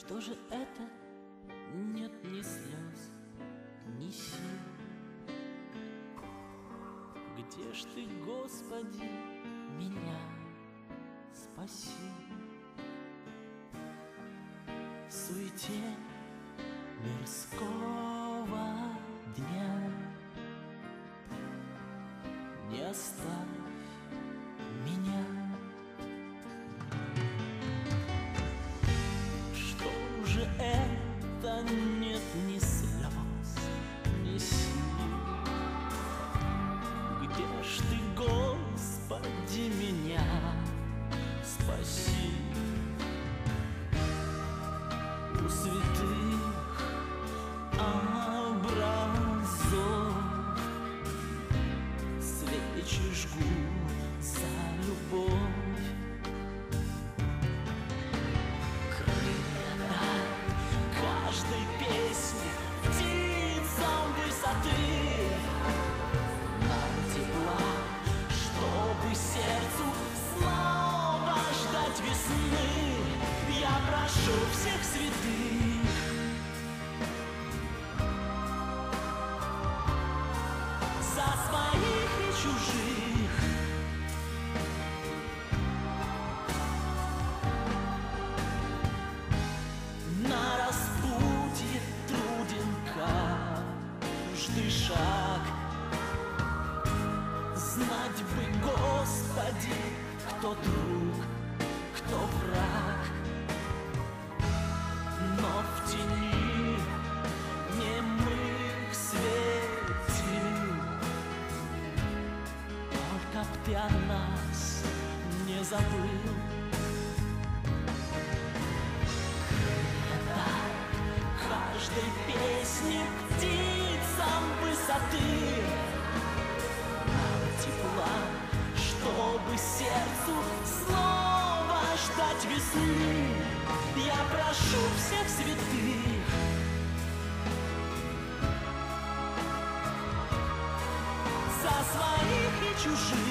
Что же это? Нет ни слез, ни сил. Где ж ты, Господи, меня спаси? В суете мирского дня Не оставь каждый шаг. Знать бы, Господи, кто друг, кто враг. Но в тени немых светил Только б ты о нас не забыл. Каждой птицам высоты Нам тепла, чтобы сердцу снова ждать весны. Я прошу всех святых. За своих и чужих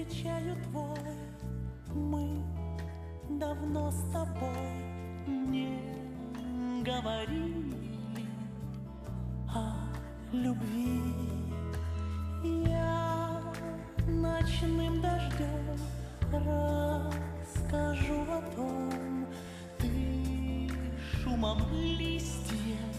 встречаю твой Мы давно с тобой не говорили о любви. Я ночным дождем расскажу о том Ты шумом листьев